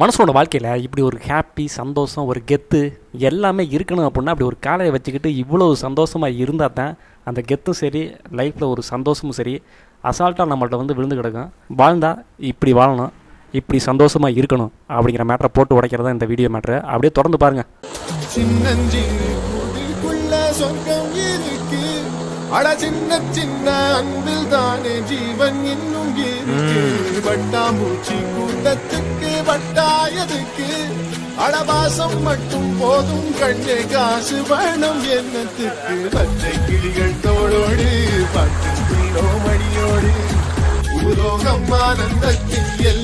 மனுஷனோட வாழ்க்கையில் இப்படி ஒரு ஹாப்பி சந்தோஷம் ஒரு கெத்து எல்லாமே இருக்கணும் அப்படின்னா அப்படி ஒரு காலையை வச்சுக்கிட்டு இவ்வளோ சந்தோஷமாக இருந்தால் தான் அந்த கெத்தும் சரி லைஃப்பில் ஒரு சந்தோஷமும் சரி அசால்ட்டாக நம்மள்ட்ட வந்து விழுந்து கிடக்கும். வாழ்ந்தா இப்படி வாழணும் இப்படி சந்தோஷமாக இருக்கணும் அப்படிங்கிற மேட்டரை போட்டு உடைக்கிறதா இந்த வீடியோ மேட்ரு அப்படியே தொடர்ந்து பாருங்கள் சின்னஞ்சிறு குடிக்குள்ள சொர்க்கம் இருக்கு. அட சின்ன சின்ன அன்பில் தானே ஜீவன் இன்னும் இருக்கு. வட்டாம்பூச்சி கூட்டத்துக்கு பட்டாயதுக்கு அடவாசம் மட்டும் போதும். கண்ணே காசு வேணும் என்னத்துக்கு? பச்சை கிளிகள் தோளோடு பட்டு மணியோடு. உலோகம் ஆனந்தத்தில் எல்லாம்